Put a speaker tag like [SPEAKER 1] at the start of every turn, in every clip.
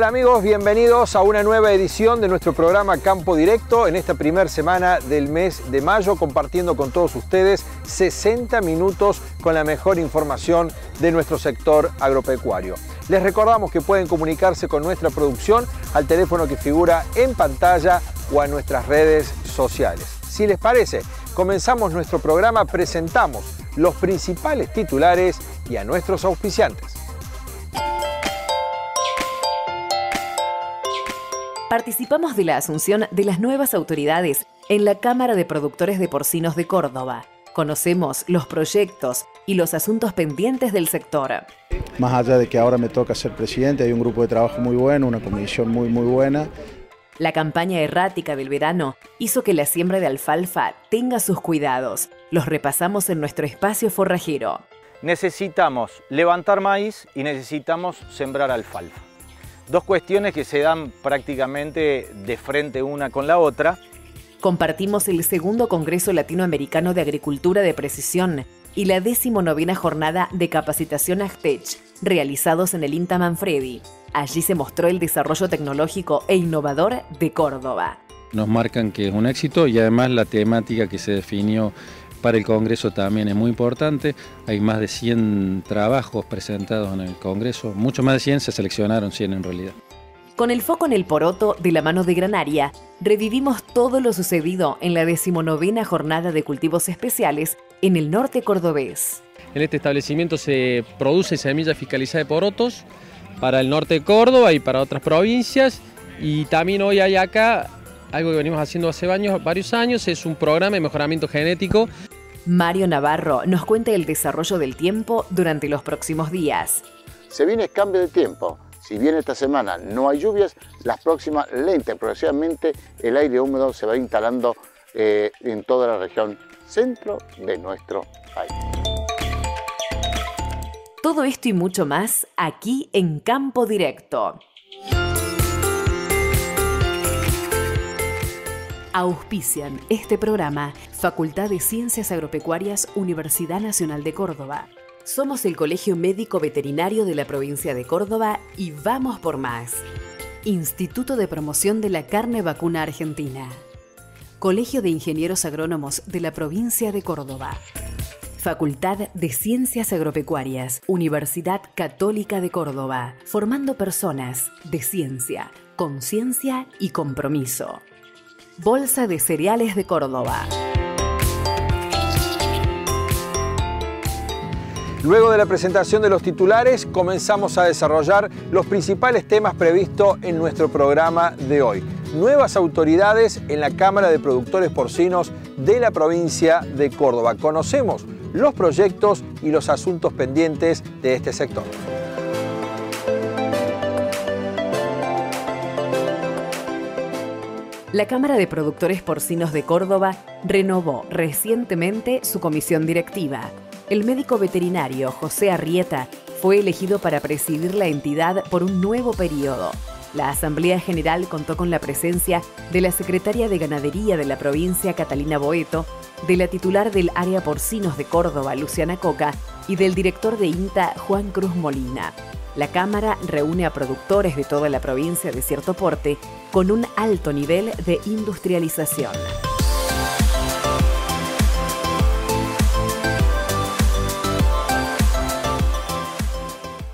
[SPEAKER 1] Hola amigos, bienvenidos a una nueva edición de nuestro programa Campo Directo en esta primera semana del mes de mayo, compartiendo con todos ustedes 60 minutos con la mejor información de nuestro sector agropecuario. Les recordamos que pueden comunicarse con nuestra producción al teléfono que figura en pantalla o a nuestras redes sociales. Si les parece, comenzamos nuestro programa, presentamos los principales titulares y a nuestros auspiciantes.
[SPEAKER 2] Participamos de la asunción de las nuevas autoridades en la Cámara de Productores de Porcinos de Córdoba. Conocemos los proyectos y los asuntos pendientes del sector.
[SPEAKER 3] Más allá de que ahora me toca ser presidente, hay un grupo de trabajo muy bueno, una comisión muy muy buena.
[SPEAKER 2] La campaña errática del verano hizo que la siembra de alfalfa tenga sus cuidados. Los repasamos en nuestro espacio forrajero.
[SPEAKER 4] Necesitamos levantar maíz y necesitamos sembrar alfalfa. Dos cuestiones que se dan prácticamente de frente una con la otra.
[SPEAKER 2] Compartimos el segundo Congreso Latinoamericano de Agricultura de Precisión y la decimonovena jornada de capacitación AGTECH, realizados en el INTA Manfredi. Allí se mostró el desarrollo tecnológico e innovador de Córdoba.
[SPEAKER 5] Nos marcan que es un éxito y además la temática que se definió para el Congreso también es muy importante. Hay más de 100 trabajos presentados en el Congreso, mucho más de 100, se seleccionaron 100 en realidad.
[SPEAKER 2] Con el foco en el poroto de la mano de Granaria, revivimos todo lo sucedido en la decimonovena jornada de cultivos especiales en el norte cordobés.
[SPEAKER 6] En este establecimiento se produce semilla fiscalizada de porotos para el norte de Córdoba y para otras provincias. Y también hoy hay acá algo que venimos haciendo hace varios años, es un programa de mejoramiento genético.
[SPEAKER 2] Mario Navarro nos cuenta el desarrollo del tiempo durante los próximos días.
[SPEAKER 7] Se viene cambio de tiempo. Si bien esta semana no hay lluvias, las próximas lenta y progresivamente el aire húmedo se va instalando eh, en toda la región centro de nuestro país.
[SPEAKER 2] Todo esto y mucho más aquí en Campo Directo. Auspician este programa Facultad de Ciencias Agropecuarias Universidad Nacional de Córdoba. Somos el Colegio Médico Veterinario de la provincia de Córdoba y vamos por más. Instituto de Promoción de la Carne Vacuna Argentina. Colegio de Ingenieros Agrónomos de la provincia de Córdoba. Facultad de Ciencias Agropecuarias, Universidad Católica de Córdoba, formando personas de ciencia, conciencia y compromiso. Bolsa de Cereales de Córdoba.
[SPEAKER 1] Luego de la presentación de los titulares, comenzamos a desarrollar los principales temas previstos en nuestro programa de hoy. Nuevas autoridades en la Cámara de Productores Porcinos de la provincia de Córdoba. Conocemos los proyectos y los asuntos pendientes de este sector.
[SPEAKER 2] La Cámara de Productores Porcinos de Córdoba renovó recientemente su comisión directiva. El médico veterinario José Arrieta fue elegido para presidir la entidad por un nuevo periodo. La Asamblea General contó con la presencia de la secretaria de Ganadería de la provincia, Catalina Boeto, de la titular del área porcinos de Córdoba, Luciana Coca, y del director de INTA, Juan Cruz Molina. La Cámara reúne a productores de toda la provincia de cierto porte con un alto nivel de industrialización.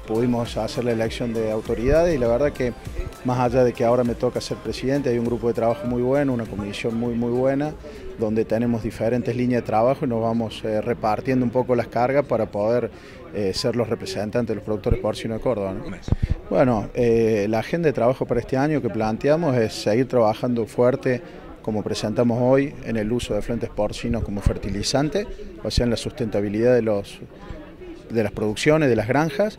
[SPEAKER 3] Pudimos hacer la elección de autoridades y la verdad que más allá de que ahora me toca ser presidente, hay un grupo de trabajo muy bueno, una comisión muy muy buena, donde tenemos diferentes líneas de trabajo y nos vamos eh, repartiendo un poco las cargas para poder eh, ser los representantes de los productores porcinos de Córdoba. Bueno, eh, la agenda de trabajo para este año que planteamos es seguir trabajando fuerte como presentamos hoy en el uso de frentes porcinos como fertilizante, o sea, en la sustentabilidad de, los, de las producciones, de las granjas,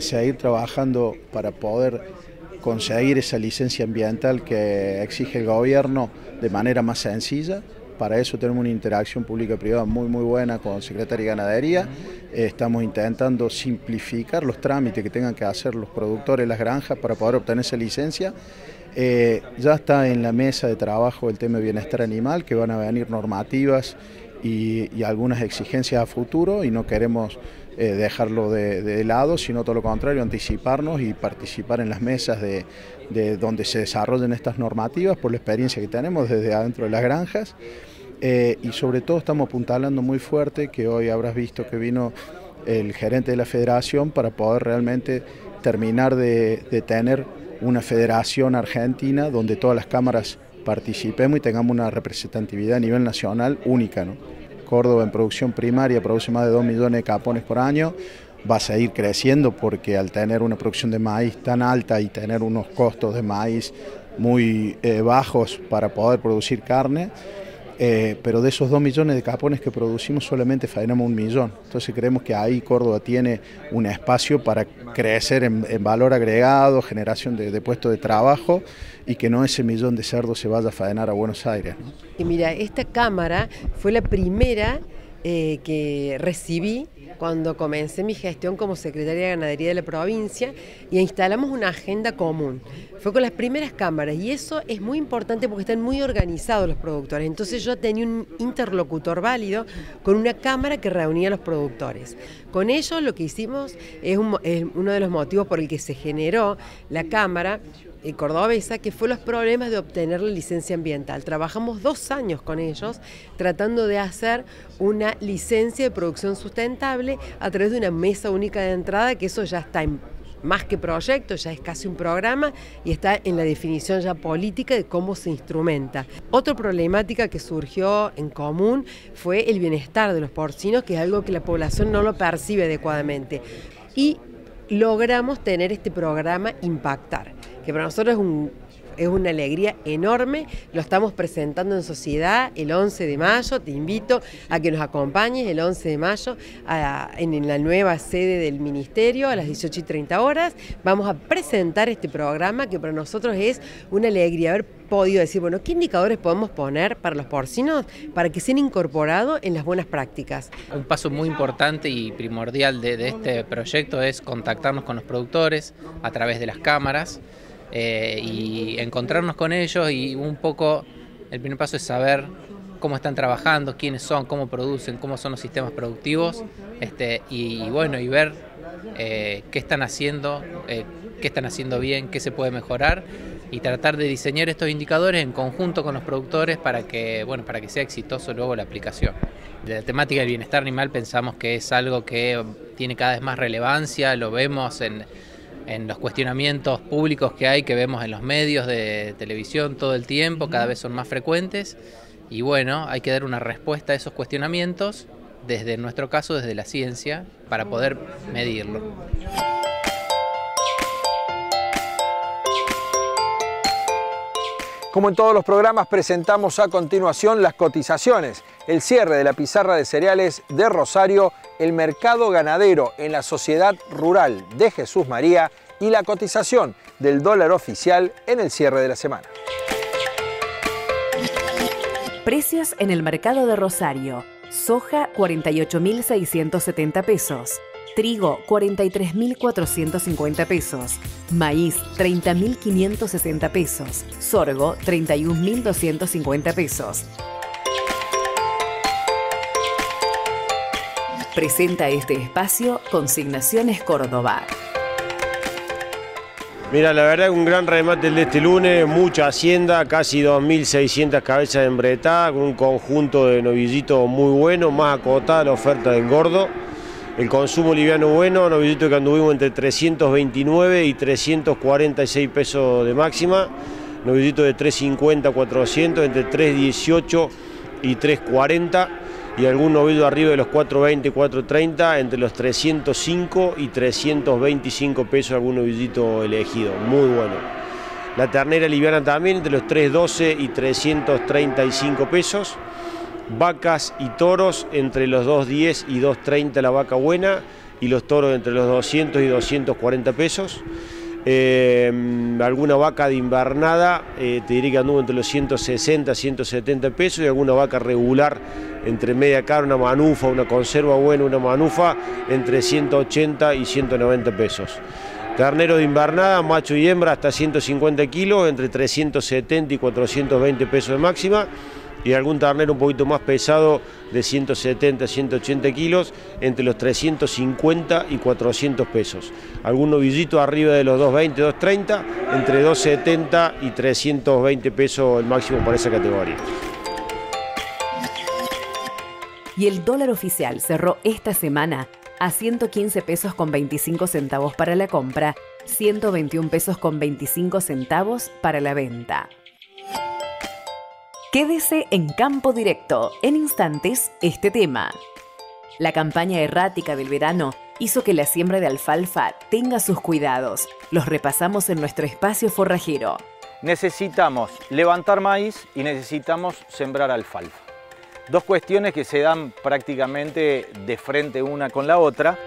[SPEAKER 3] seguir trabajando para poder conseguir esa licencia ambiental que exige el gobierno de manera más sencilla. Para eso tenemos una interacción pública-privada muy muy buena con Secretaría de Ganadería. estamos intentando simplificar los trámites que tengan que hacer los productores las granjas para poder obtener esa licencia. Eh, ya está en la mesa de trabajo el tema de bienestar animal, que van a venir normativas y, algunas exigencias a futuro y no queremos eh, dejarlo de, lado, sino todo lo contrario, anticiparnos y participar en las mesas de, donde se desarrollen estas normativas por la experiencia que tenemos desde adentro de las granjas. Eh, y sobre todo estamos apuntalando muy fuerte, que hoy habrás visto que vino el gerente de la federación para poder realmente terminar de, de tener una federación argentina donde todas las cámaras participemos y tengamos una representatividad a nivel nacional única. ¿no? Córdoba en producción primaria produce más de 2 millones de capones por año, va a seguir creciendo porque al tener una producción de maíz tan alta y tener unos costos de maíz muy eh, bajos para poder producir carne, eh, pero de esos 2 millones de capones que producimos solamente faenamos un millón. Entonces creemos que ahí Córdoba tiene un espacio para crecer en, valor agregado, generación de, puestos de trabajo y que no ese millón de cerdos se vaya a faenar a Buenos Aires.
[SPEAKER 8] Y mira, esta cámara fue la primera eh, que recibí cuando comencé mi gestión como secretaria de ganadería de la provincia y instalamos una agenda común. Fue con las primeras cámaras y eso es muy importante porque están muy organizados los productores. Entonces yo tenía un interlocutor válido con una cámara que reunía a los productores. Con ellos lo que hicimos es, es uno de los motivos por el que se generó la cámara cordobesa, que fue los problemas de obtener la licencia ambiental. Trabajamos dos años con ellos tratando de hacer una licencia de producción sustentable a través de una mesa única de entrada, que eso ya está en más que proyecto, ya es casi un programa y está en la definición ya política de cómo se instrumenta. Otra problemática que surgió en común fue el bienestar de los porcinos, que es algo que la población no lo percibe adecuadamente. Y logramos tener este programa Impactar que para nosotros es un es una alegría enorme. Lo estamos presentando en sociedad el 11 de mayo. Te invito a que nos acompañes el 11 de mayo en, la nueva sede del Ministerio a las 18 y 30 horas. Vamos a presentar este programa que para nosotros es una alegría haber podido decir, bueno, ¿qué indicadores podemos poner para los porcinos para que sean incorporados en las buenas prácticas?
[SPEAKER 9] Un paso muy importante y primordial de este proyecto es contactarnos con los productores a través de las cámaras. Eh, y encontrarnos con ellos y un poco el primer paso es saber cómo están trabajando, quiénes son, cómo producen, cómo son los sistemas productivos este, y, bueno, y ver eh, qué están haciendo, eh, qué están haciendo bien, qué se puede mejorar y tratar de diseñar estos indicadores en conjunto con los productores para que, bueno, para que sea exitoso luego la aplicación. La temática del bienestar animal pensamos que es algo que tiene cada vez más relevancia, lo vemos en en los cuestionamientos públicos que hay, que vemos en los medios de televisión todo el tiempo, cada vez son más frecuentes. Y bueno, hay que dar una respuesta a esos cuestionamientos, desde nuestro caso, desde la ciencia, para poder medirlo.
[SPEAKER 1] Como en todos los programas, presentamos a continuación las cotizaciones, el cierre de la pizarra de cereales de Rosario, el mercado ganadero en la sociedad rural de Jesús María y la cotización del dólar oficial en el cierre de la semana.
[SPEAKER 2] Precios en el mercado de Rosario. Soja 48.670 pesos. Trigo, 43.450 pesos. Maíz, 30.560 pesos. Sorgo, 31.250 pesos. Presenta este espacio Consignaciones Córdoba.
[SPEAKER 10] Mira, la verdad un gran remate el de este lunes, mucha hacienda, casi 2.600 cabezas de embretada, con un conjunto de novillitos muy bueno, más acotada la oferta del gordo. El consumo liviano bueno, novillito que anduvimos entre 329 y 346 pesos de máxima, novillito de 350 400, entre 318 y 340 y algún novillo arriba de los 420, 430, entre los 305 y 325 pesos algún novillito elegido, muy bueno. La ternera liviana también entre los 312 y 335 pesos vacas y toros entre los 2.10 y 2.30 la vaca buena y los toros entre los 200 y 240 pesos. Eh, alguna vaca de invernada, eh, te diré que anduvo entre los 160 y 170 pesos y alguna vaca regular entre media cara, una manufa, una conserva buena, una manufa entre 180 y 190 pesos. Ternero de invernada, macho y hembra hasta 150 kilos, entre 370 y 420 pesos de máxima. Y algún ternero un poquito más pesado de 170, 180 kilos, entre los 350 y 400 pesos. Algún novillito arriba de los 220, 230, entre 270 y 320 pesos el máximo para esa categoría.
[SPEAKER 2] Y el dólar oficial cerró esta semana a 115 pesos con 25 centavos para la compra, 121 pesos con 25 centavos para la venta. Quédese en campo directo, en instantes, este tema. La campaña errática del verano hizo que la siembra de alfalfa tenga sus cuidados. Los repasamos en nuestro espacio forrajero.
[SPEAKER 4] Necesitamos levantar maíz y necesitamos sembrar alfalfa. Dos cuestiones que se dan prácticamente de frente una con la otra.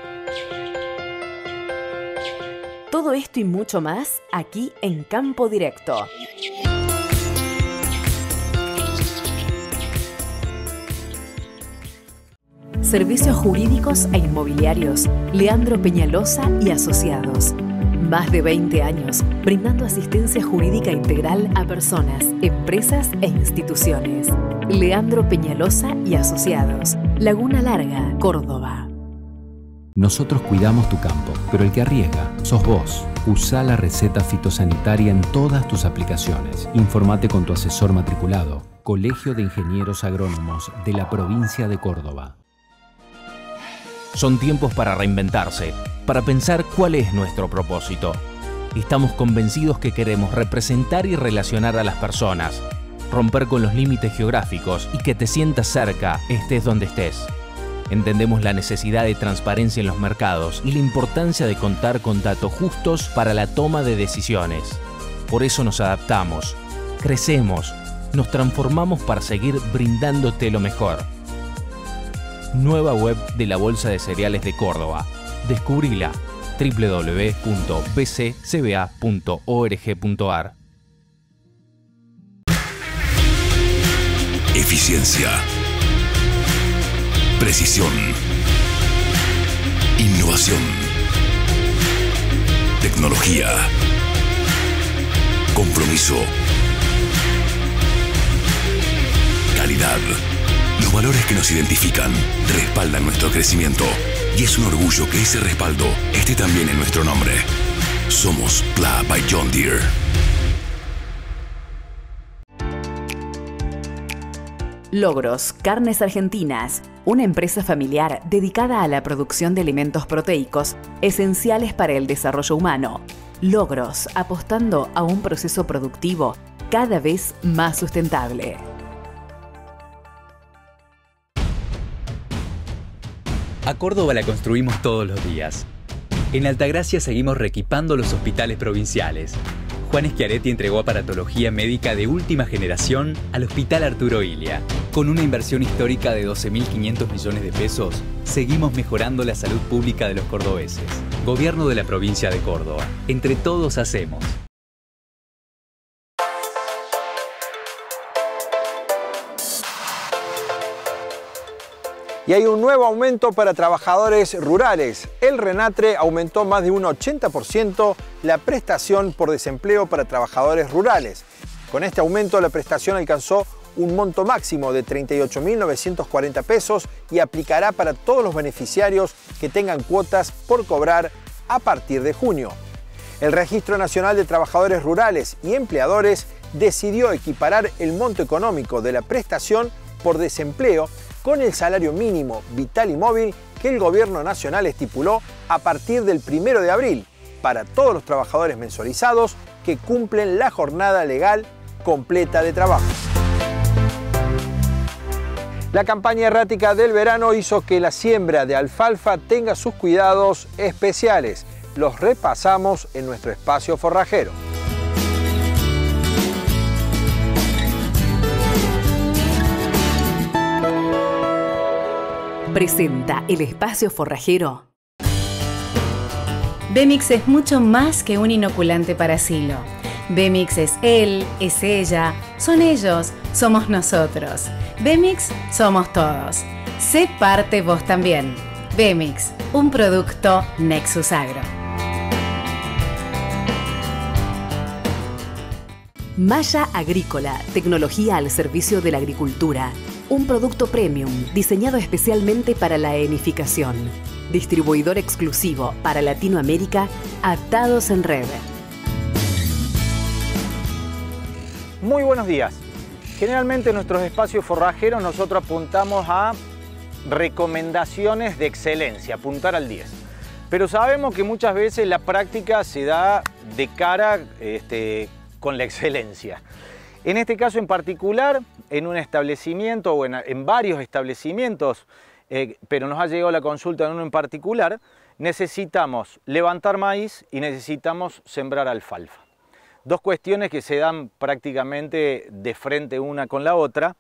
[SPEAKER 2] Todo esto y mucho más aquí en Campo Directo. Servicios Jurídicos e Inmobiliarios, Leandro Peñalosa y Asociados. Más de 20 años brindando asistencia jurídica integral a personas, empresas e instituciones. Leandro Peñalosa y Asociados, Laguna Larga, Córdoba.
[SPEAKER 11] Nosotros cuidamos tu campo, pero el que arriesga sos vos. Usa la receta fitosanitaria en todas tus aplicaciones. Informate con tu asesor matriculado. Colegio de Ingenieros Agrónomos de la provincia de Córdoba.
[SPEAKER 12] Son tiempos para reinventarse, para pensar cuál es nuestro propósito. Estamos convencidos que queremos representar y relacionar a las personas, romper con los límites geográficos y que te sientas cerca, estés donde estés. Entendemos la necesidad de transparencia en los mercados y la importancia de contar con datos justos para la toma de decisiones. Por eso nos adaptamos, crecemos, nos transformamos para seguir brindándote lo mejor nueva web de la Bolsa de Cereales de Córdoba. Descubrila www.bccba.org.ar.
[SPEAKER 13] Eficiencia. Precisión. Innovación. Tecnología. Compromiso. Calidad. Los valores que nos identifican respaldan nuestro crecimiento y es un orgullo que ese respaldo esté también en nuestro nombre. Somos Pla by John Deere.
[SPEAKER 2] Logros, Carnes Argentinas, una empresa familiar dedicada a la producción de alimentos proteicos esenciales para el desarrollo humano. Logros, apostando a un proceso productivo cada vez más sustentable.
[SPEAKER 14] A Córdoba la construimos todos los días. En Altagracia seguimos reequipando los hospitales provinciales. Juan Schiaretti entregó aparatología médica de última generación al Hospital Arturo Ilia. Con una inversión histórica de 12.500 millones de pesos, seguimos mejorando la salud pública de los cordobeses. Gobierno de la provincia de Córdoba. Entre todos hacemos.
[SPEAKER 1] Y hay un nuevo aumento para trabajadores rurales. El Renatre aumentó más de un 80% la prestación por desempleo para trabajadores rurales. Con este aumento la prestación alcanzó un monto máximo de 38.940 pesos y aplicará para todos los beneficiarios que tengan cuotas por cobrar a partir de junio. El Registro Nacional de Trabajadores Rurales y Empleadores decidió equiparar el monto económico de la prestación por desempleo con el salario mínimo vital y móvil que el gobierno nacional estipuló a partir del 1 de abril para todos los trabajadores mensualizados que cumplen la jornada legal completa de trabajo. La campaña errática del verano hizo que la siembra de alfalfa tenga sus cuidados especiales. Los repasamos en nuestro espacio forrajero.
[SPEAKER 2] Presenta el espacio forrajero.
[SPEAKER 15] Bemix es mucho más que un inoculante para silo. Bemix es él, es ella, son ellos, somos nosotros. Bemix somos todos. Sé parte vos también. Bemix, un producto Nexus Agro.
[SPEAKER 2] Maya Agrícola, tecnología al servicio de la agricultura. Un producto premium diseñado especialmente para la enificación. Distribuidor exclusivo para Latinoamérica, Atados en Red.
[SPEAKER 4] Muy buenos días. Generalmente en nuestros espacios forrajeros nosotros apuntamos a recomendaciones de excelencia, apuntar al 10. Pero sabemos que muchas veces la práctica se da de cara este, con la excelencia. En este caso en particular, en un establecimiento o en, varios establecimientos, eh, pero nos ha llegado la consulta en uno en particular, necesitamos levantar maíz y necesitamos sembrar alfalfa. Dos cuestiones que se dan prácticamente de frente una con la otra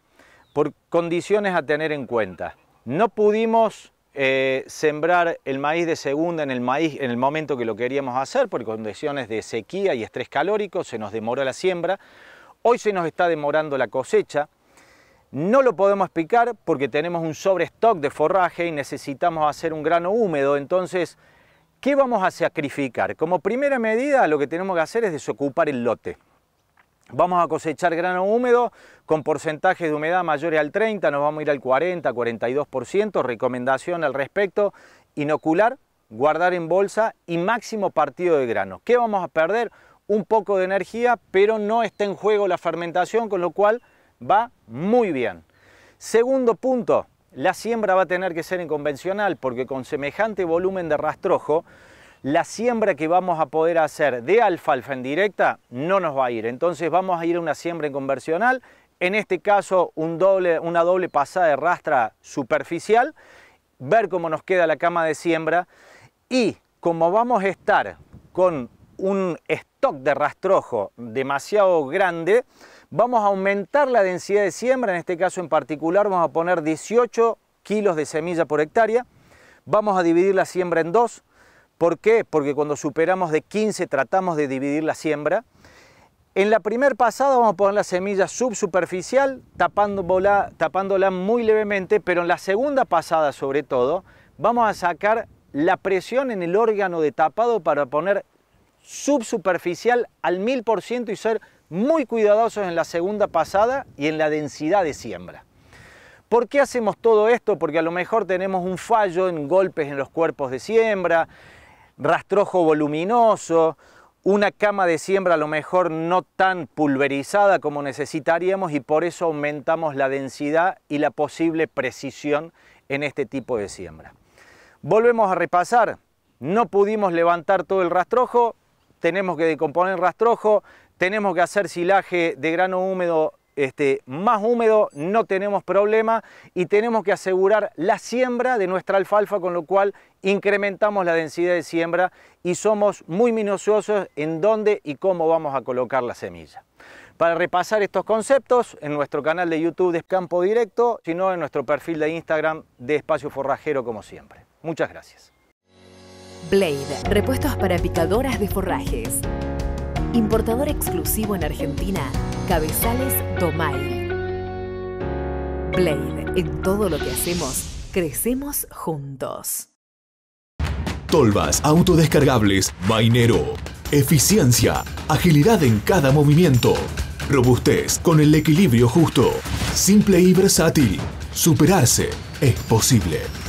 [SPEAKER 4] por condiciones a tener en cuenta. No pudimos eh, sembrar el maíz de segunda en el, maíz, en el momento que lo queríamos hacer por condiciones de sequía y estrés calórico, se nos demoró la siembra. Hoy se nos está demorando la cosecha. No lo podemos picar porque tenemos un sobrestock de forraje y necesitamos hacer un grano húmedo. Entonces, ¿qué vamos a sacrificar? Como primera medida, lo que tenemos que hacer es desocupar el lote. Vamos a cosechar grano húmedo con porcentajes de humedad mayores al 30, nos vamos a ir al 40, 42%, recomendación al respecto, inocular, guardar en bolsa y máximo partido de grano. ¿Qué vamos a perder? Un poco de energía, pero no está en juego la fermentación, con lo cual va muy bien. Segundo punto, la siembra va a tener que ser en convencional porque con semejante volumen de rastrojo la siembra que vamos a poder hacer de alfalfa en directa no nos va a ir. Entonces vamos a ir a una siembra en convencional, en este caso una doble pasada de rastra superficial, ver cómo nos queda la cama de siembra y como vamos a estar con un stock de rastrojo demasiado grande, vamos a aumentar la densidad de siembra, en este caso en particular vamos a poner 18 kilos de semilla por hectárea, vamos a dividir la siembra en dos, ¿Por qué? Porque cuando superamos de 15 tratamos de dividir la siembra. En la primer pasada vamos a poner la semilla subsuperficial, tapándola, tapándola muy levemente, pero en la segunda pasada sobre todo, vamos a sacar la presión en el órgano de tapado para poner subsuperficial al 1000% y ser muy cuidadosos en la segunda pasada y en la densidad de siembra. ¿Por qué hacemos todo esto? Porque a lo mejor tenemos un fallo en golpes en los cuerpos de siembra, rastrojo voluminoso, una cama de siembra a lo mejor no tan pulverizada como necesitaríamos y por eso aumentamos la densidad y la posible precisión en este tipo de siembra. Volvemos a repasar, no pudimos levantar todo el rastrojo, tenemos que decomponer rastrojo, tenemos que hacer silaje de grano húmedo este, más húmedo, no tenemos problema y tenemos que asegurar la siembra de nuestra alfalfa, con lo cual incrementamos la densidad de siembra y somos muy minuciosos en dónde y cómo vamos a colocar la semilla. Para repasar estos conceptos, en nuestro canal de YouTube de Campo Directo, sino en nuestro perfil de Instagram de Espacio Forrajero como siempre. Muchas gracias.
[SPEAKER 2] Blade, repuestos para picadoras de forrajes. Importador exclusivo en Argentina, Cabezales Domay. Blade, en todo lo que hacemos, crecemos juntos.
[SPEAKER 13] Tolvas autodescargables, Mainero. Eficiencia, agilidad en cada movimiento. Robustez con el equilibrio justo. Simple y versátil. Superarse es posible.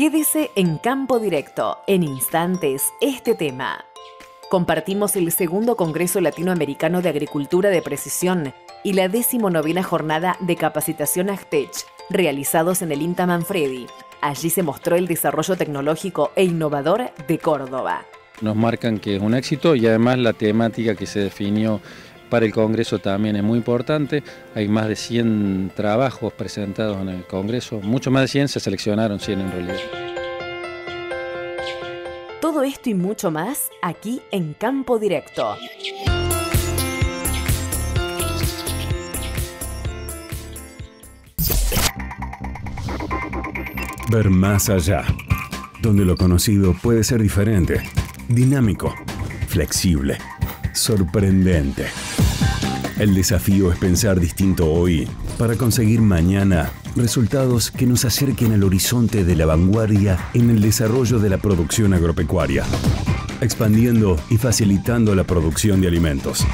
[SPEAKER 2] Quédese en campo directo, en instantes, este tema. Compartimos el segundo Congreso Latinoamericano de Agricultura de Precisión y la decimonovena jornada de capacitación ACTECH, realizados en el INTA Manfredi. Allí se mostró el desarrollo tecnológico e innovador de Córdoba.
[SPEAKER 5] Nos marcan que es un éxito y además la temática que se definió para el Congreso también es muy importante. Hay más de 100 trabajos presentados en el Congreso, mucho más de 100, se seleccionaron 100 en realidad.
[SPEAKER 2] Todo esto y mucho más aquí en Campo Directo.
[SPEAKER 13] Ver más allá, donde lo conocido puede ser diferente, dinámico, flexible sorprendente. El desafío es pensar distinto hoy para conseguir mañana resultados que nos acerquen al horizonte de la vanguardia en el desarrollo de la producción agropecuaria, expandiendo y facilitando la producción de alimentos.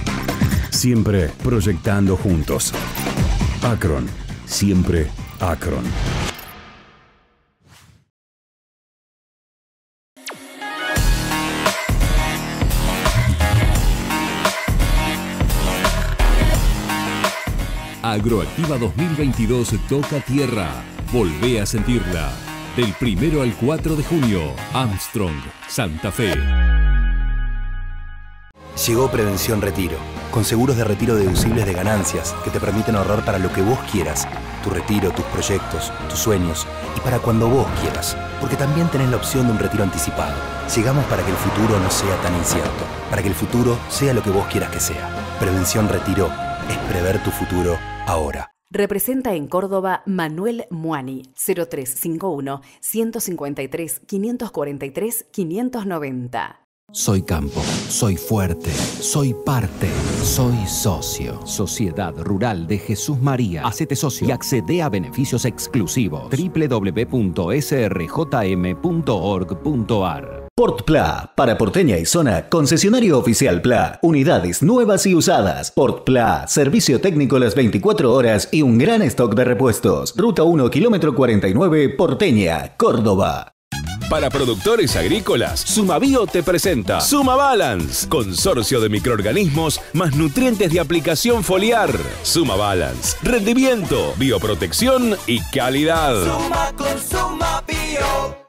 [SPEAKER 13] Siempre proyectando juntos. Acron, siempre Acron.
[SPEAKER 16] Agroactiva 2022 toca tierra. Volvé a sentirla. Del primero al 4 de junio, Armstrong, Santa Fe.
[SPEAKER 17] Llegó Prevención Retiro, con seguros de retiro deducibles de ganancias que te permiten ahorrar para lo que vos quieras, tu retiro, tus proyectos, tus sueños y para cuando vos quieras, porque también tenés la opción de un retiro anticipado. Llegamos para que el futuro no sea tan incierto, para que el futuro sea lo que vos quieras que sea. Prevención Retiro es prever tu futuro ahora.
[SPEAKER 2] Representa en Córdoba Manuel Muani, 0351 153 543 590.
[SPEAKER 11] Soy campo, soy fuerte, soy parte, soy socio. Sociedad Rural de Jesús María. Hacete socio y accede a beneficios exclusivos. www.srjm.org.ar
[SPEAKER 18] Portpla, para Porteña y Zona, concesionario oficial PLA, unidades nuevas y usadas. Portpla, servicio técnico las 24 horas y un gran stock de repuestos. Ruta 1, kilómetro 49, Porteña, Córdoba.
[SPEAKER 16] Para productores agrícolas, Sumabio te presenta Suma Balance, consorcio de microorganismos más nutrientes de aplicación foliar. Suma Balance, rendimiento, bioprotección y calidad.
[SPEAKER 19] Suma con Suma Bio.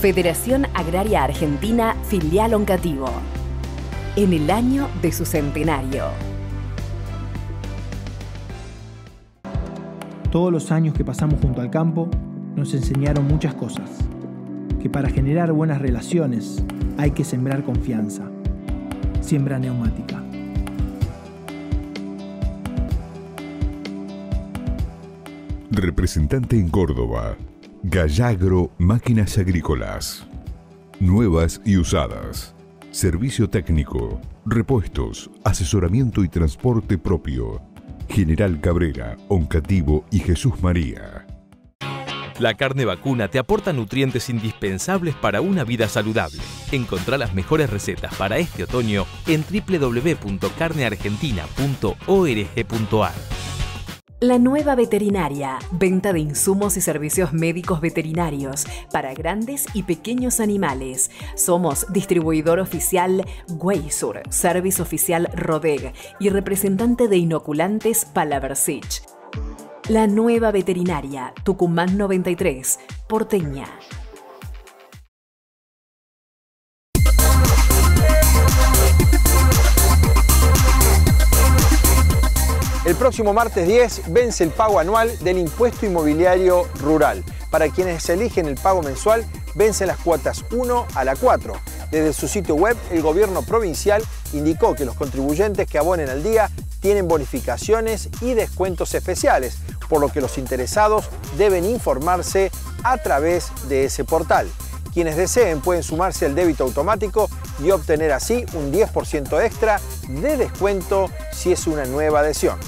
[SPEAKER 2] Federación Agraria Argentina, filial Oncativo. En el año de su centenario.
[SPEAKER 20] Todos los años que pasamos junto al campo nos enseñaron muchas cosas. Que para generar buenas relaciones hay que sembrar confianza. Siembra neumática.
[SPEAKER 21] Representante en Córdoba. Gallagro Máquinas Agrícolas. Nuevas y usadas. Servicio técnico. Repuestos. Asesoramiento y transporte propio. General Cabrera, Oncativo y Jesús María.
[SPEAKER 12] La carne vacuna te aporta nutrientes indispensables para una vida saludable. Encontrá las mejores recetas para este otoño en www.carneargentina.org.ar.
[SPEAKER 2] La nueva veterinaria, venta de insumos y servicios médicos veterinarios para grandes y pequeños animales. Somos distribuidor oficial Weisur, service oficial Rodeg y representante de inoculantes Palaversich. La nueva veterinaria, Tucumán 93, Porteña.
[SPEAKER 1] Próximo martes 10 vence el pago anual del impuesto inmobiliario rural. Para quienes eligen el pago mensual, vencen las cuotas 1 a la 4. Desde su sitio web, el gobierno provincial indicó que los contribuyentes que abonen al día tienen bonificaciones y descuentos especiales, por lo que los interesados deben informarse a través de ese portal. Quienes deseen pueden sumarse al débito automático y obtener así un 10% extra de descuento si es una nueva adhesión.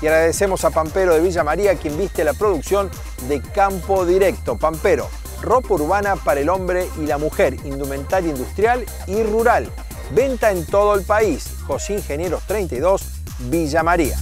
[SPEAKER 1] Y agradecemos a Pampero de Villa María quien viste la producción de Campo Directo. Pampero, ropa urbana para el hombre y la mujer, indumentaria industrial y rural. Venta en todo el país. José Ingenieros 32, Villa María.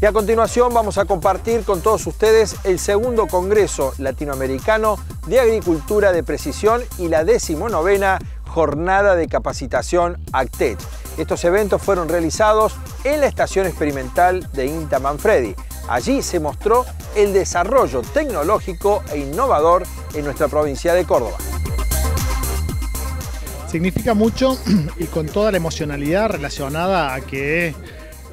[SPEAKER 1] Y a continuación vamos a compartir con todos ustedes el segundo Congreso Latinoamericano de Agricultura de Precisión y la decimonovena Jornada de Capacitación ACTEC. Estos eventos fueron realizados en la estación experimental de INTA Manfredi. Allí se mostró el desarrollo tecnológico e innovador en nuestra provincia de Córdoba.
[SPEAKER 22] Significa mucho y con toda la emocionalidad relacionada a que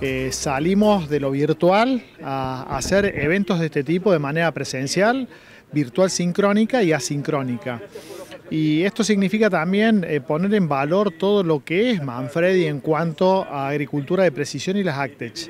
[SPEAKER 22] eh, salimos de lo virtual a, hacer eventos de este tipo de manera presencial, virtual sincrónica y asincrónica. Y esto significa también eh, poner en valor todo lo que es Manfredi en cuanto a agricultura de precisión y las ACTECH.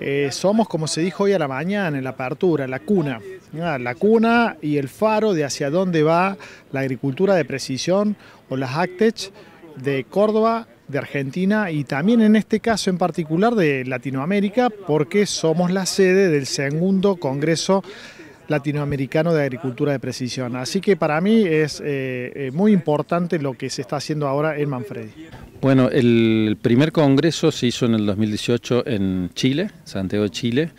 [SPEAKER 22] Eh, somos, como se dijo hoy a la mañana en la apertura, la cuna. La cuna y el faro de hacia dónde va la agricultura de precisión o las ACTECH de Córdoba, de Argentina y también en este caso en particular de Latinoamérica porque somos la sede del segundo Congreso latinoamericano de agricultura de precisión. Así que para mí es eh, eh, muy importante lo que se está haciendo ahora en Manfredi.
[SPEAKER 5] Bueno, el primer congreso se hizo en el 2018 en Chile, Santiago de Chile,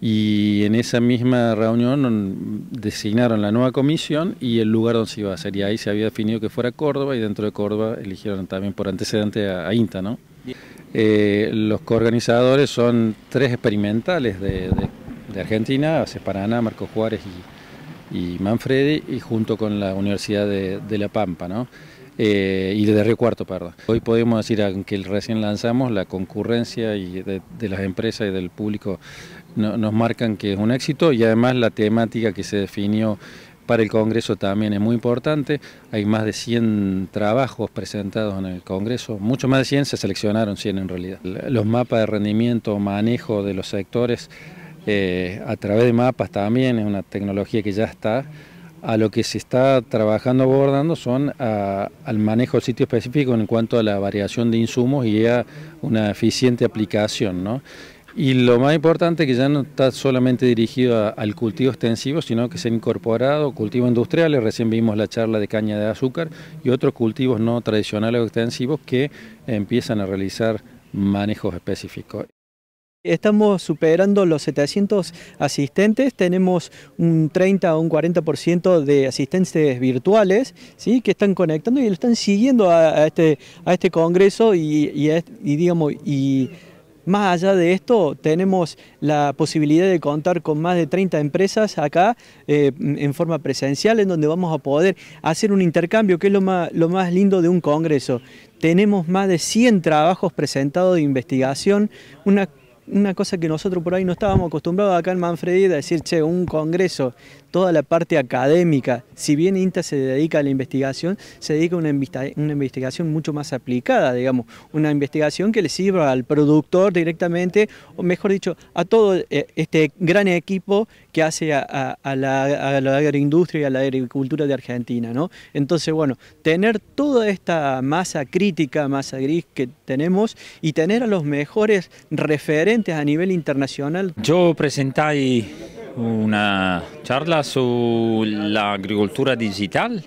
[SPEAKER 5] y en esa misma reunión designaron la nueva comisión y el lugar donde se iba a hacer. Y ahí se había definido que fuera Córdoba y dentro de Córdoba eligieron también por antecedente a, INTA. ¿no? Eh, los coorganizadores son tres experimentales de, Argentina, Paraná, Marco Juárez y, Manfredi, y junto con la Universidad de, de La Pampa. ¿no? Eh, y de Río Cuarto, perdón. Hoy podemos decir, aunque recién lanzamos, la concurrencia y de, las empresas y del público nos marcan que es un éxito y además la temática que se definió para el Congreso también es muy importante. Hay más de 100 trabajos presentados en el Congreso, mucho más de 100, se seleccionaron 100 en realidad. Los mapas de rendimiento, manejo de los sectores eh, a través de mapas también es una tecnología que ya está a lo que se está trabajando abordando son al manejo del sitio específico en cuanto a la variación de insumos y a una eficiente aplicación. ¿no? Y lo más importante que ya no está solamente dirigido al cultivo extensivo, sino que se han incorporado cultivos industriales, recién vimos la charla de caña de azúcar, y otros cultivos no tradicionales o extensivos que empiezan a realizar manejos específicos.
[SPEAKER 23] Estamos superando los 700 asistentes, tenemos un 30 o un 40% de asistentes virtuales ¿sí? que están conectando y lo están siguiendo a, este, a este congreso y, y, digamos, y más allá de esto, tenemos la posibilidad de contar con más de 30 empresas acá eh, en forma presencial, en donde vamos a poder hacer un intercambio, que es lo más, lo más lindo de un congreso. Tenemos más de 100 trabajos presentados de investigación, una una cosa que nosotros por ahí no estábamos acostumbrados acá en Manfredi a decir, che, un congreso toda la parte académica, si bien INTA se dedica a la investigación, se dedica a una, investigación mucho más aplicada, digamos, una investigación que le sirva al productor directamente, o mejor dicho, a todo eh, este gran equipo que hace a, la, agroindustria y a la agricultura de Argentina. ¿no? Entonces, bueno, tener toda esta masa crítica, masa gris que tenemos y tener a los mejores referentes a nivel internacional.
[SPEAKER 24] Yo presenté una charla sobre la agricultura digital,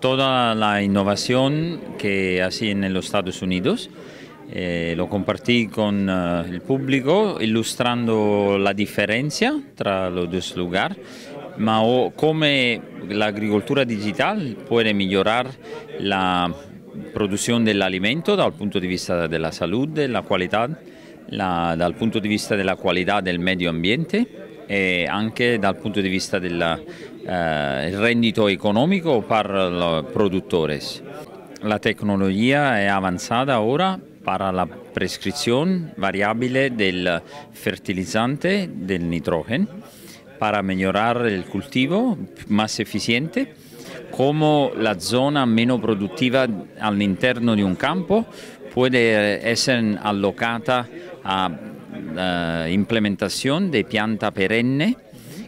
[SPEAKER 24] toda la innovación que hace en los Estados Unidos. Eh, lo compartí con eh, el público ilustrando la diferencia entre los dos lugares, ma cómo la agricultura digital puede mejorar la producción del alimento el punto de vista de la salud, de la el punto de vista de la calidad del medio ambiente e anche dal punto di vista del eh, reddito economico per i produttori. La tecnologia è avanzata ora para la prescrizione variabile del fertilizzante del nitrogeno para mejorar el cultivo más eficiente, como la zona meno produttiva all'interno di un campo puede essere allocata a implementación de planta perenne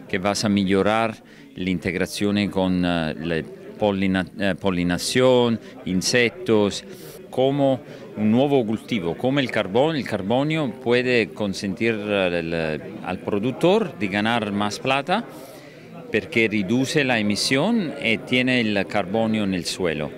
[SPEAKER 24] que va a mejorar la integración con eh, la eh, pollinación, insectos, como un nuevo cultivo, como el carbón. El carbonio puede consentir al productor de ganar más plata porque reduce la emisión y tiene el carbonio en el suelo.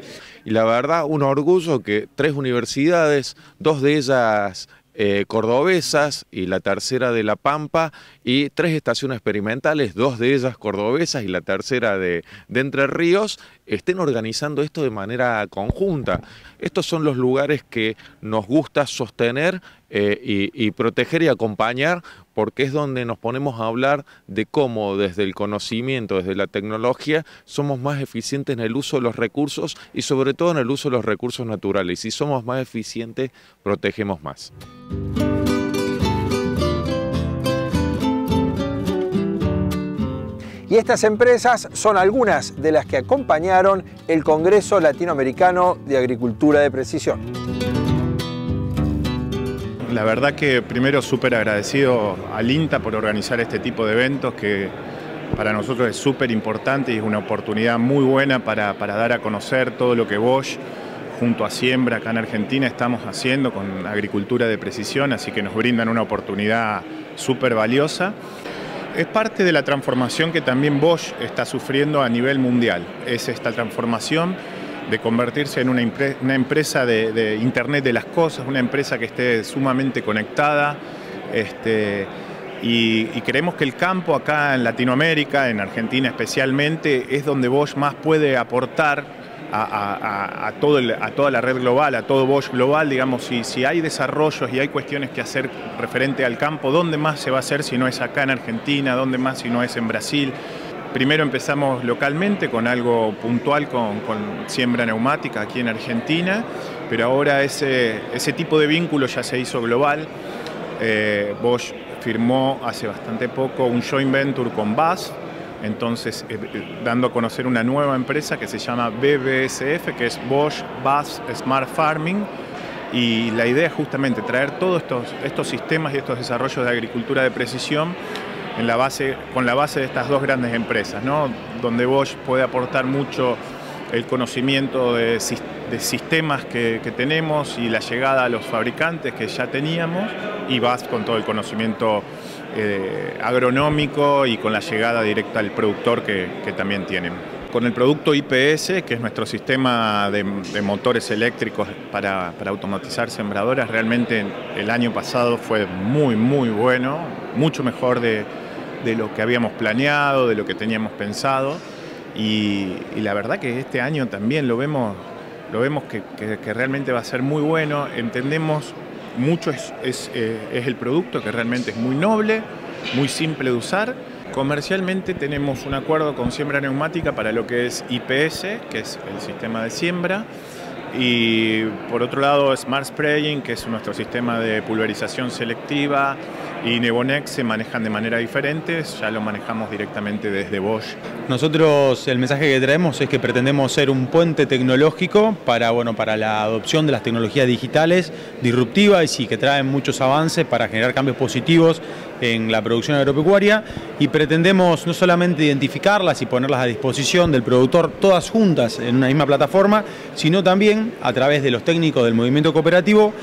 [SPEAKER 25] Y la verdad, un orgullo que tres universidades, dos de ellas eh, cordobesas y la tercera de La Pampa y tres estaciones experimentales, dos de ellas cordobesas y la tercera de, de Entre Ríos, estén organizando esto de manera conjunta. Estos son los lugares que nos gusta sostener eh, y, proteger y acompañar porque es donde nos ponemos a hablar de cómo desde el conocimiento, desde la tecnología, somos más eficientes en el uso de los recursos y sobre todo en el uso de los recursos naturales. Si somos más eficientes, protegemos más.
[SPEAKER 1] Y estas empresas son algunas de las que acompañaron el Congreso Latinoamericano de Agricultura de Precisión
[SPEAKER 26] La verdad que primero súper agradecido al INTA por organizar este tipo de eventos que para nosotros es súper importante y es una oportunidad muy buena para, para, dar a conocer todo lo que Bosch junto a Siembra acá en Argentina estamos haciendo con agricultura de precisión, así que nos brindan una oportunidad súper valiosa. Es parte de la transformación que también Bosch está sufriendo a nivel mundial. Es esta transformación de convertirse en una, una empresa de, Internet de las Cosas, una empresa que esté sumamente conectada. Este, y, y, creemos que el campo acá en Latinoamérica, en Argentina especialmente, es donde Bosch más puede aportar a, todo a, toda la red global, a todo Bosch global, digamos, si, si, hay desarrollos y hay cuestiones que hacer referente al campo, ¿dónde más se va a hacer si no es acá en Argentina? ¿Dónde más si no es en Brasil? Primero empezamos localmente con algo puntual con, con siembra neumática aquí en Argentina, pero ahora ese, ese tipo de vínculo ya se hizo global. Eh, Bosch firmó hace bastante poco un joint venture con BAS, entonces eh, dando a conocer una nueva empresa que se llama BBSF, que es Bosch Bass Smart Farming, y la idea es justamente traer todos estos, estos sistemas y estos desarrollos de agricultura de precisión en la base, con la base de estas dos grandes empresas, ¿no? donde Bosch puede aportar mucho el conocimiento de, sistemas que, que, tenemos y la llegada a los fabricantes que ya teníamos y vas con todo el conocimiento eh, agronómico y con la llegada directa al productor que, también tienen. Con el producto IPS, que es nuestro sistema de, motores eléctricos para, automatizar sembradoras, realmente el año pasado fue muy, muy bueno, mucho mejor de, lo que habíamos planeado, de lo que teníamos pensado. Y, la verdad que este año también lo vemos, lo vemos que, que realmente va a ser muy bueno. Entendemos mucho es, es, eh, es, el producto que realmente es muy noble, muy simple de usar. Comercialmente tenemos un acuerdo con siembra neumática para lo que es IPS, que es el sistema de siembra, y por otro lado Smart Spraying, que es nuestro sistema de pulverización selectiva, y Nebonex se manejan de manera diferente, ya lo manejamos directamente desde Bosch.
[SPEAKER 27] Nosotros el mensaje que traemos es que pretendemos ser un puente tecnológico para, bueno, para la adopción de las tecnologías digitales disruptivas y que traen muchos avances para generar cambios positivos en la producción agropecuaria y pretendemos no solamente identificarlas y ponerlas a disposición del productor todas juntas en una misma plataforma, sino también a través de los técnicos del movimiento cooperativo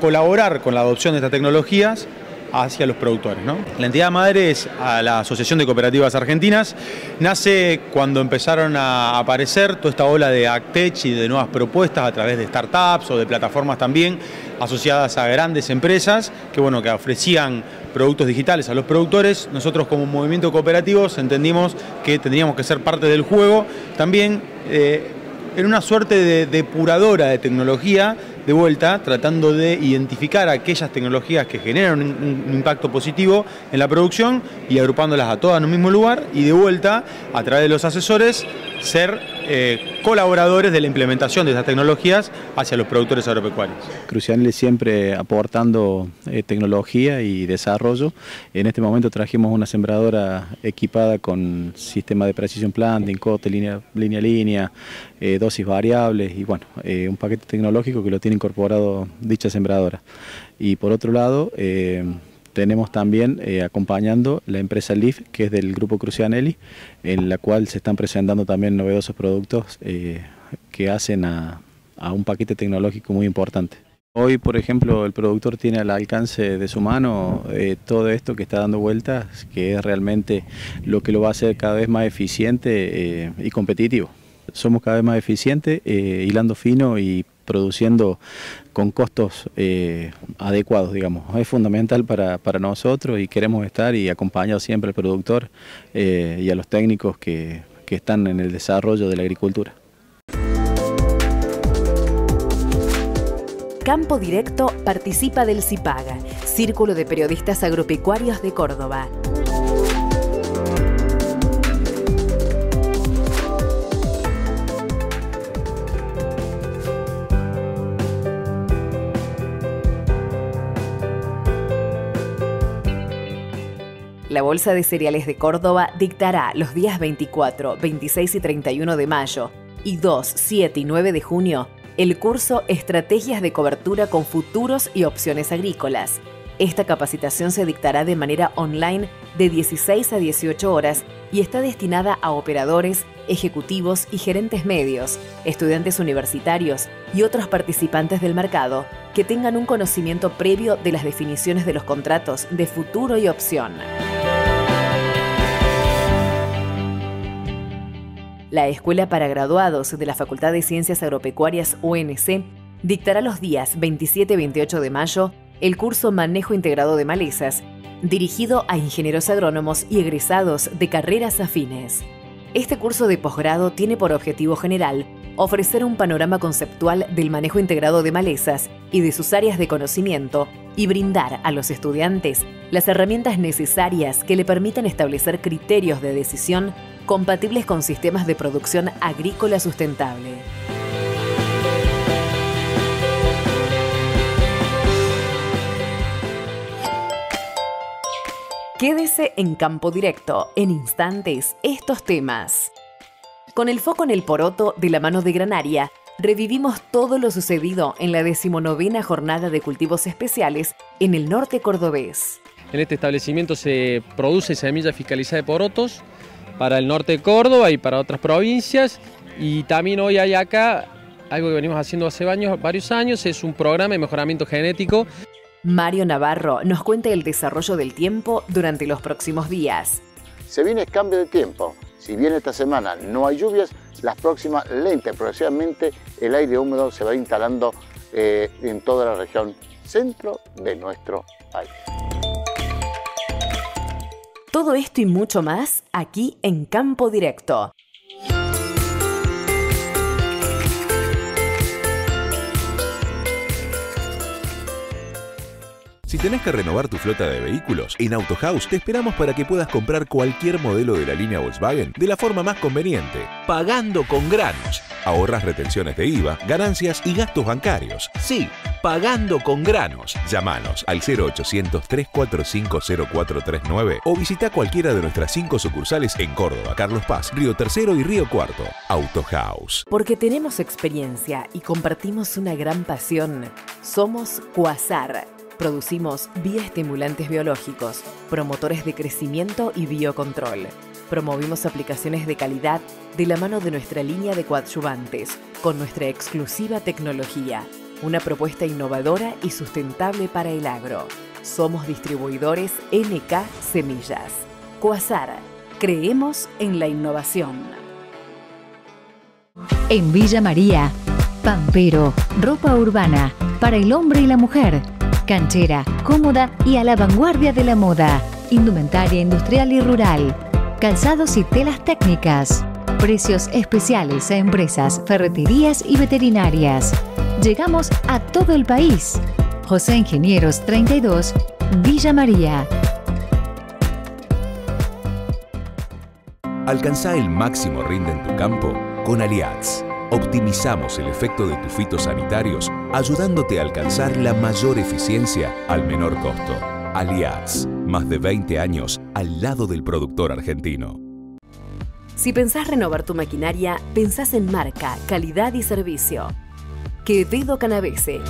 [SPEAKER 27] colaborar con la adopción de estas tecnologías hacia los productores. ¿no? La entidad madre es a la Asociación de Cooperativas Argentinas. Nace cuando empezaron a aparecer toda esta ola de Actech y de nuevas propuestas a través de startups o de plataformas también asociadas a grandes empresas que, bueno, que ofrecían productos digitales a los productores. Nosotros como movimiento cooperativo entendimos que tendríamos que ser parte del juego. También eh, en una suerte de depuradora de tecnología de vuelta, tratando de identificar aquellas tecnologías que generan un, impacto positivo en la producción y agrupándolas a todas en un mismo lugar y de vuelta, a través de los asesores, ser eh, colaboradores de la implementación de esas tecnologías hacia los productores agropecuarios.
[SPEAKER 3] Crucial siempre aportando eh, tecnología y desarrollo. En este momento trajimos una sembradora equipada con sistema de precision planting, cote, línea, línea línea, eh, dosis variables y bueno, un paquete tecnológico que lo tiene incorporado dicha sembradora. Y por otro lado, tenemos también eh, acompañando la empresa Leaf, que es del grupo Crucianelli, en la cual se están presentando también novedosos productos eh, que hacen a, a, un paquete tecnológico muy importante. Hoy, por ejemplo, el productor tiene al alcance de su mano eh, todo esto que está dando vueltas, que es realmente lo que lo va a hacer cada vez más eficiente y competitivo. Somos cada vez más eficientes, hilando fino y produciendo con costos eh, adecuados, digamos. Es fundamental para, para, nosotros y queremos estar y acompañar siempre al productor eh, y a los técnicos que, que están en el desarrollo de la agricultura.
[SPEAKER 2] Campo Directo participa del CIPAGA, Círculo de Periodistas Agropecuarios de Córdoba. La Bolsa de Cereales de Córdoba dictará los días 24, 26 y 31 de mayo y 2, 7 y 9 de junio el curso Estrategias de cobertura con futuros y opciones agrícolas. Esta capacitación se dictará de manera online de 16 a 18 horas y está destinada a operadores, ejecutivos y gerentes medios, estudiantes universitarios y otros participantes del mercado que tengan un conocimiento previo de las definiciones de los contratos de futuro y opción. La Escuela para Graduados de la Facultad de Ciencias Agropecuarias UNC dictará los días 27 y 28 de mayo el curso Manejo Integrado de Malezas, dirigido a ingenieros agrónomos y egresados de carreras afines. Este curso de posgrado tiene por objetivo general ofrecer un panorama conceptual del manejo integrado de malezas y de sus áreas de conocimiento y brindar a los estudiantes las herramientas necesarias que le permitan establecer criterios de decisión compatibles con sistemas de producción agrícola sustentable. Quédese en campo directo, en instantes, estos temas. Con el foco en el poroto de la mano de Granaria, revivimos todo lo sucedido en la decimonovena jornada de cultivos especiales en el norte cordobés.
[SPEAKER 28] En este establecimiento se produce semilla fiscalizada de porotos para el norte de Córdoba y para otras provincias. Y también hoy hay acá algo que venimos haciendo hace varios años, es un programa de mejoramiento genético
[SPEAKER 2] Mario Navarro nos cuenta el desarrollo del tiempo durante los próximos días.
[SPEAKER 29] Se viene cambio de tiempo. Si bien esta semana no hay lluvias, las próximas lenta y progresivamente el aire húmedo se va instalando eh, en toda la región centro de nuestro país.
[SPEAKER 2] Todo esto y mucho más aquí en Campo Directo.
[SPEAKER 16] Si tenés que renovar tu flota de vehículos, en AutoHouse te esperamos para que puedas comprar cualquier modelo de la línea Volkswagen de la forma más conveniente, pagando con granos. Ahorras retenciones de IVA, ganancias y gastos bancarios. Sí, pagando con granos. Llámanos al 0800-345-0439 o visita cualquiera de nuestras cinco sucursales en Córdoba, Carlos Paz, Río Tercero y Río Cuarto. AutoHouse.
[SPEAKER 2] Porque tenemos experiencia y compartimos una gran pasión. Somos Quasar Producimos bioestimulantes biológicos, promotores de crecimiento y biocontrol. Promovimos aplicaciones de calidad de la mano de nuestra línea de coadyuvantes, con nuestra exclusiva tecnología, una propuesta innovadora y sustentable para el agro. Somos distribuidores NK Semillas. Coazar, creemos en la innovación.
[SPEAKER 30] En Villa María, Pampero, ropa urbana para el hombre y la mujer Canchera, cómoda y a la vanguardia de la moda. Indumentaria industrial y rural. Calzados y telas técnicas. Precios especiales a empresas, ferreterías y veterinarias. Llegamos a todo el país. José Ingenieros 32, Villa María.
[SPEAKER 16] Alcanza el máximo rinde en tu campo con Aliax. Optimizamos el efecto de tus fitosanitarios ayudándote a alcanzar la mayor eficiencia al menor costo. Aliads, más de 20 años al lado del productor argentino.
[SPEAKER 2] Si pensás renovar tu maquinaria, pensás en marca, calidad y servicio. Quevedo Canavese.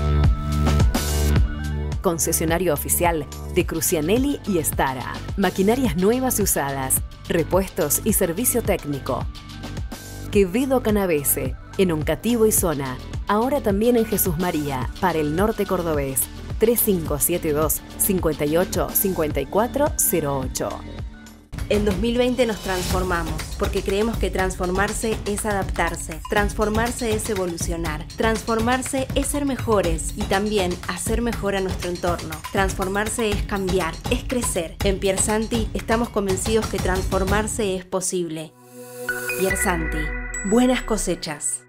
[SPEAKER 2] Concesionario oficial de Crucianelli y Stara. Maquinarias nuevas y usadas, repuestos y servicio técnico. Quevedo Canavese en Oncativo y Zona, ahora también en Jesús María, para el norte cordobés, 3572 58
[SPEAKER 31] En 2020 nos transformamos, porque creemos que transformarse es adaptarse, transformarse es evolucionar, transformarse es ser mejores y también hacer mejor a nuestro entorno. Transformarse es cambiar, es crecer. En Piersanti estamos convencidos que transformarse es posible. Piersanti, buenas cosechas.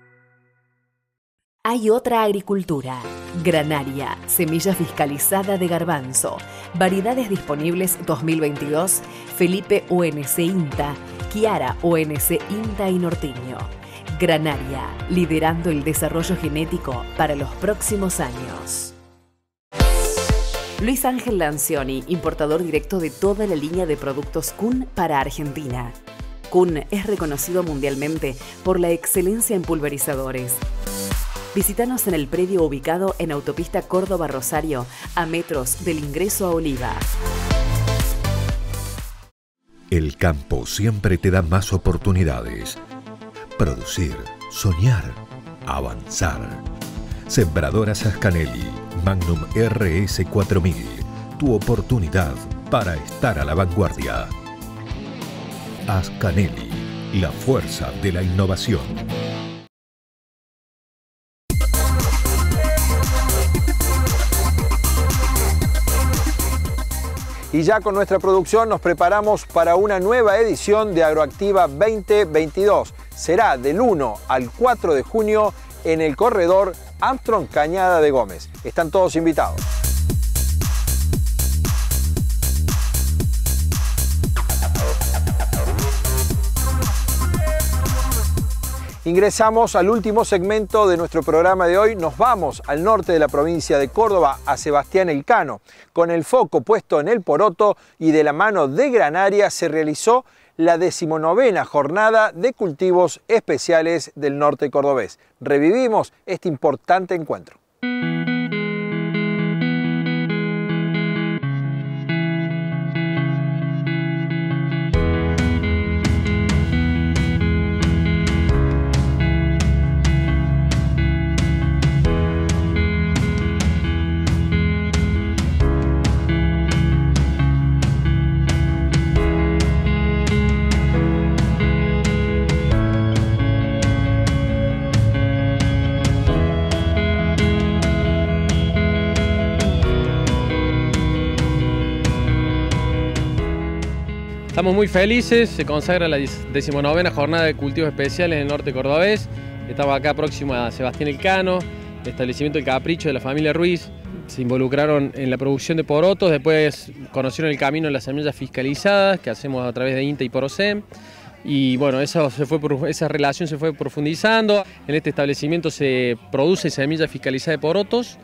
[SPEAKER 2] Hay otra agricultura. Granaria, semilla fiscalizada de garbanzo. Variedades disponibles 2022. Felipe UNC INTA. Kiara UNC INTA y Norteño. Granaria, liderando el desarrollo genético para los próximos años. Luis Ángel Lancioni, importador directo de toda la línea de productos Kun para Argentina. Kun es reconocido mundialmente por la excelencia en pulverizadores Visítanos en el predio ubicado en Autopista Córdoba-Rosario, a metros del ingreso a Oliva.
[SPEAKER 32] El campo siempre te da más oportunidades. Producir, soñar, avanzar. Sembradoras Ascanelli, Magnum RS 4000. Tu oportunidad para estar a la vanguardia. Ascanelli, la fuerza de la innovación.
[SPEAKER 1] Y ya con nuestra producción nos preparamos para una nueva edición de Agroactiva 2022. Será del 1 al 4 de junio en el corredor Armstrong Cañada de Gómez. Están todos invitados. Ingresamos al último segmento de nuestro programa de hoy. Nos vamos al norte de la provincia de Córdoba, a Sebastián Elcano, con el foco puesto en el poroto y de la mano de Granaria se realizó la decimonovena jornada de cultivos especiales del norte cordobés. Revivimos este importante encuentro.
[SPEAKER 28] Estamos muy felices, se consagra la decimonovena jornada de cultivos especiales en el norte cordobés. Estamos acá próximo a Sebastián Elcano, el establecimiento El Capricho de la familia Ruiz. Se involucraron en la producción de porotos, después conocieron el camino de las semillas fiscalizadas que hacemos a través de INTA y Porosem. Y bueno, eso se fue, esa relación se fue profundizando. En este establecimiento se produce semilla fiscalizada de porotos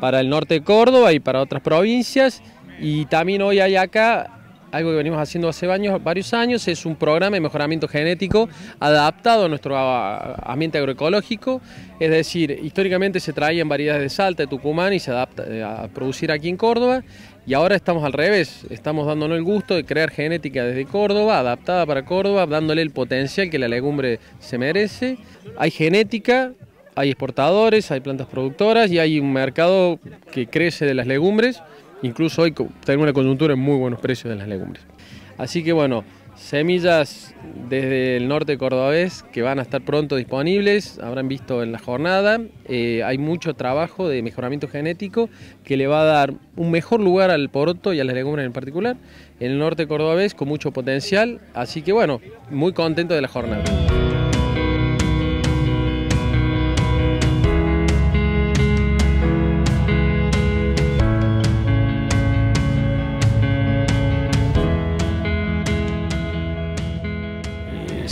[SPEAKER 28] para el norte de Córdoba y para otras provincias. Y también hoy hay acá algo que venimos haciendo hace varios años, es un programa de mejoramiento genético adaptado a nuestro ambiente agroecológico, es decir, históricamente se traían variedades de Salta, de Tucumán y se adapta eh, a producir aquí en Córdoba. Y ahora estamos al revés, estamos dándonos el gusto de crear genética desde Córdoba, adaptada para Córdoba, dándole el potencial que la legumbre se merece. Hay genética, hay exportadores, hay plantas productoras y hay un mercado que crece de las legumbres Incluso hoy tenemos una coyuntura en muy buenos precios de las legumbres. Así que bueno, semillas desde el norte cordobés que van a estar pronto disponibles, habrán visto en la jornada. Eh, hay mucho trabajo de mejoramiento genético que le va a dar un mejor lugar al poroto y a las legumbres en particular en el norte cordobés con mucho potencial. Así que bueno, muy contento de la jornada.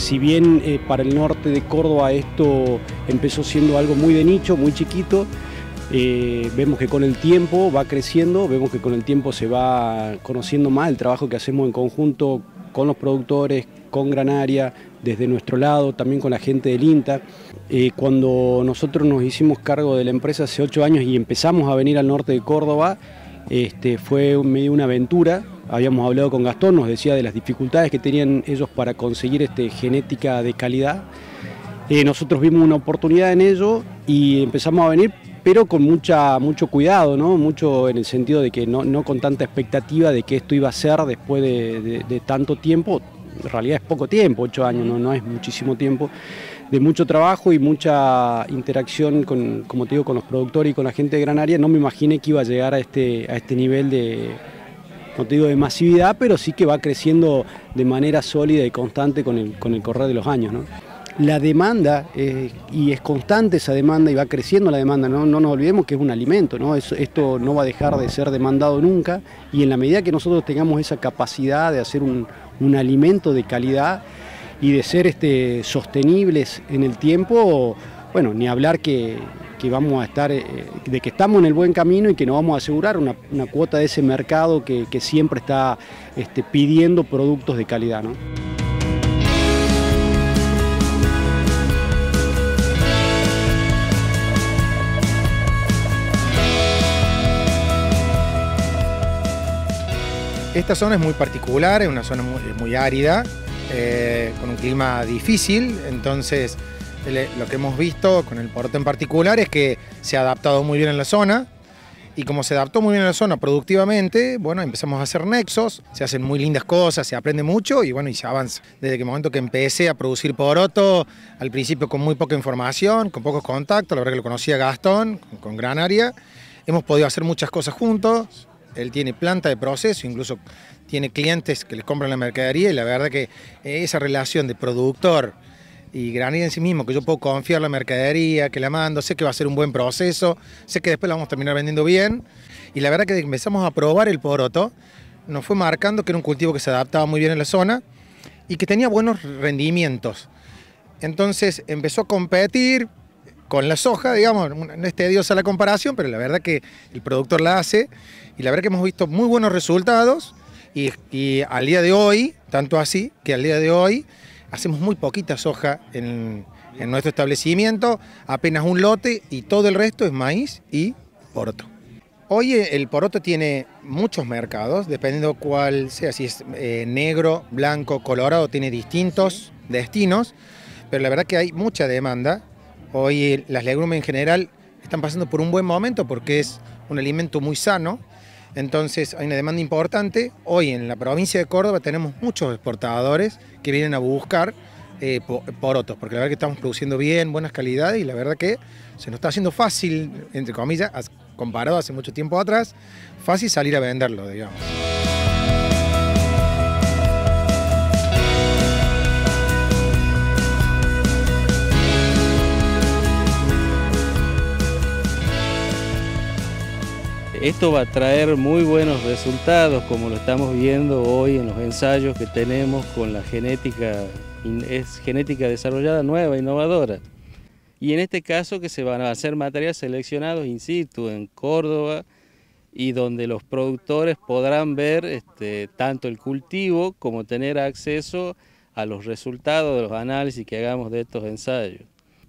[SPEAKER 33] Si bien eh, para el norte de Córdoba esto empezó siendo algo muy de nicho, muy chiquito, eh, vemos que con el tiempo va creciendo, vemos que con el tiempo se va conociendo más el trabajo que hacemos en conjunto con los productores, con Granaria, desde nuestro lado, también con la gente del INTA. Eh, cuando nosotros nos hicimos cargo de la empresa hace ocho años y empezamos a venir al norte de Córdoba, este, fue medio una aventura, habíamos hablado con Gastón, nos decía de las dificultades que tenían ellos para conseguir este, genética de calidad. Eh, nosotros vimos una oportunidad en ello y empezamos a venir, pero con mucha, mucho cuidado, ¿no? mucho en el sentido de que no, con tanta expectativa de que esto iba a ser después de, tanto tiempo, en realidad es poco tiempo, ocho años, no, no es muchísimo tiempo de mucho trabajo y mucha interacción con, como te digo, con los productores y con la gente de Granaria, no me imaginé que iba a llegar a este, a este nivel de, no te digo de masividad, pero sí que va creciendo de manera sólida y constante con el, con el correr de los años. La demanda, eh, y es constante esa demanda y va creciendo la demanda, no, no nos olvidemos que es un alimento, ¿no? esto no va a dejar de ser demandado nunca y en la medida que nosotros tengamos esa capacidad de hacer un, un alimento de calidad, y de ser este, sostenibles en el tiempo, bueno, ni hablar que, que vamos a estar, eh, de que estamos en el buen camino y que nos vamos a asegurar una, cuota de ese mercado que, siempre está este, pidiendo productos de calidad. ¿no?
[SPEAKER 34] Esta zona es muy particular, es una zona muy, árida, eh, con un clima difícil, entonces lo que hemos visto con el poroto en particular es que se ha adaptado muy bien en la zona, y como se adaptó muy bien a la zona productivamente, bueno, empezamos a hacer nexos, se hacen muy lindas cosas, se aprende mucho y bueno, y se avanza. Desde el momento que empecé a producir poroto, al principio con muy poca información, con pocos contactos, la verdad que lo conocía Gastón, con gran área, hemos podido hacer muchas cosas juntos, él tiene planta de proceso, incluso tiene clientes que les compran la mercadería y la verdad que esa relación de productor y granía en sí mismo, que yo puedo confiar la mercadería, que la mando, sé que va a ser un buen proceso, sé que después la vamos a terminar vendiendo bien. Y la verdad que empezamos a probar el poroto, nos fue marcando que era un cultivo que se adaptaba muy bien en la zona y que tenía buenos rendimientos. Entonces empezó a competir con la soja, digamos, no es tediosa la comparación, pero la verdad que el productor la hace y la verdad que hemos visto muy buenos resultados y al día de hoy, tanto así que al día de hoy hacemos muy poquita soja en, nuestro establecimiento, apenas un lote y todo el resto es maíz y poroto. Hoy el poroto tiene muchos mercados, dependiendo cuál sea, si es eh, negro, blanco, colorado, tiene distintos destinos, pero la verdad que hay mucha demanda. Hoy las legumbres en general están pasando por un buen momento porque es un alimento muy sano, entonces hay una demanda importante. Hoy en la provincia de Córdoba tenemos muchos exportadores que vienen a buscar eh, porotos, porque la verdad que estamos produciendo bien, buenas calidades y la verdad que se nos está haciendo fácil, entre comillas, comparado hace mucho tiempo atrás, fácil salir a venderlo, digamos.
[SPEAKER 35] Esto va a traer muy buenos resultados, como lo estamos viendo hoy en los ensayos que tenemos con la genética, es genética desarrollada nueva, innovadora. Y en este caso que se van a hacer materiales seleccionados in situ en Córdoba y donde los productores podrán ver este, tanto el cultivo como tener acceso a los resultados de los análisis que hagamos de estos ensayos.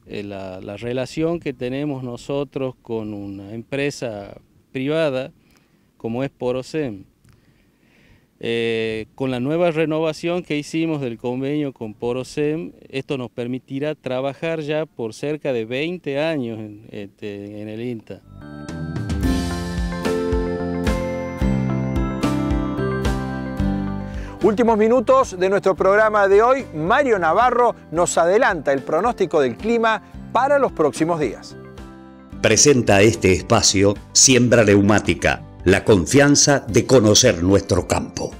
[SPEAKER 35] Eh, la, la relación que tenemos nosotros con una empresa privada como es Porosem. Eh, con la nueva renovación que hicimos del convenio con Porosem, esto nos permitirá trabajar ya por cerca de 20 años este, en el INTA.
[SPEAKER 1] Últimos minutos de nuestro programa de hoy, Mario Navarro nos adelanta el pronóstico del clima para los próximos días.
[SPEAKER 36] Presenta este espacio Siembra Neumática, la confianza de conocer nuestro campo.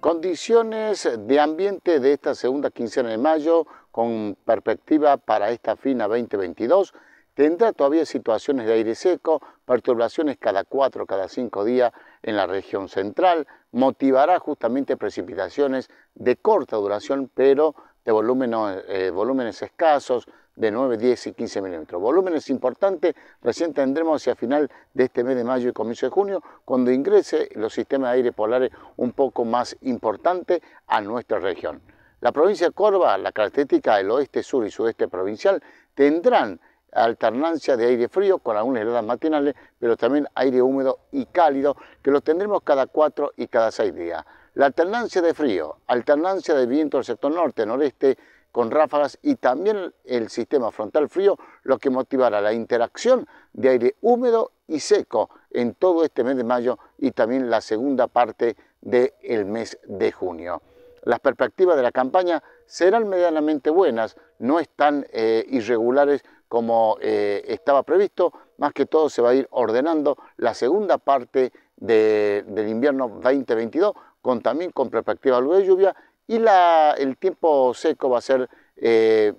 [SPEAKER 29] Condiciones de ambiente de esta segunda quincena de mayo con perspectiva para esta fina 2022 tendrá todavía situaciones de aire seco, perturbaciones cada cuatro, cada cinco días en la región central, motivará justamente precipitaciones de corta duración, pero de volúmenes, eh, volúmenes escasos, de 9, 10 y 15 milímetros. Volúmenes importantes, recién tendremos hacia final de este mes de mayo y comienzo de junio, cuando ingrese los sistemas de aire polares un poco más importantes a nuestra región. La provincia de la característica del oeste, sur y sudeste provincial, tendrán alternancia de aire frío con algunas heladas matinales, pero también aire húmedo y cálido, que los tendremos cada cuatro y cada seis días. La alternancia de frío, alternancia de viento del sector norte, noreste, con ráfagas y también el sistema frontal frío, lo que motivará la interacción de aire húmedo y seco en todo este mes de mayo y también la segunda parte del mes de junio. Las perspectivas de la campaña serán medianamente buenas, no están eh, irregulares como eh, estaba previsto, más que todo se va a ir ordenando la segunda parte del invierno 2022, con, también con perspectiva de lluvia y el tiempo seco va a ser eh,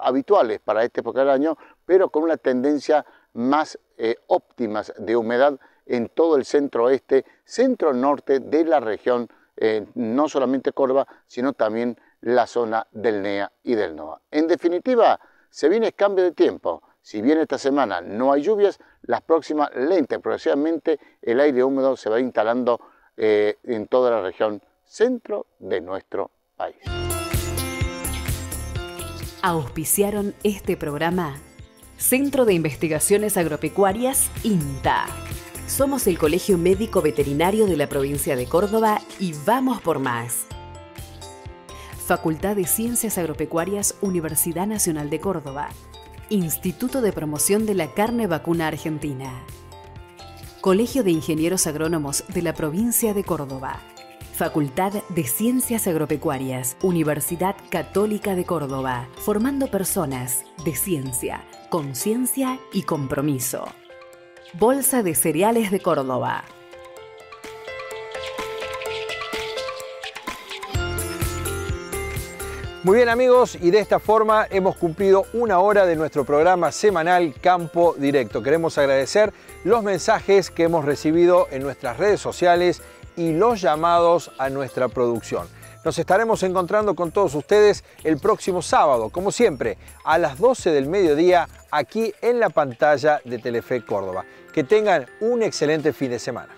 [SPEAKER 29] habituales para esta época del año, pero con una tendencia más eh, óptima de humedad en todo el centro-oeste, centro-norte de la región, eh, no solamente Córdoba, sino también la zona del NEA y del NOA. En definitiva, se viene cambio de tiempo. Si bien esta semana no hay lluvias, las próximas lenta progresivamente el aire húmedo se va instalando en toda la región centro de nuestro país.
[SPEAKER 2] Auspiciaron este programa Centro de Investigaciones Agropecuarias INTA. Somos el Colegio Médico Veterinario de la provincia de Córdoba y vamos por más. Facultad de Ciencias Agropecuarias, Universidad Nacional de Córdoba. Instituto de Promoción de la Carne Vacuna Argentina. Colegio de Ingenieros Agrónomos de la provincia de Córdoba. Facultad de Ciencias Agropecuarias, Universidad Católica de Córdoba, formando personas de ciencia, conciencia y compromiso. Bolsa de Cereales de Córdoba.
[SPEAKER 1] Muy bien amigos, y de esta forma hemos cumplido una hora de nuestro programa semanal Campo Directo. Queremos agradecer los mensajes que hemos recibido en nuestras redes sociales y los llamados a nuestra producción. Nos estaremos encontrando con todos ustedes el próximo sábado, como siempre, a las 12 del mediodía, aquí en la pantalla de Telefe Córdoba. Que tengan un excelente fin de semana.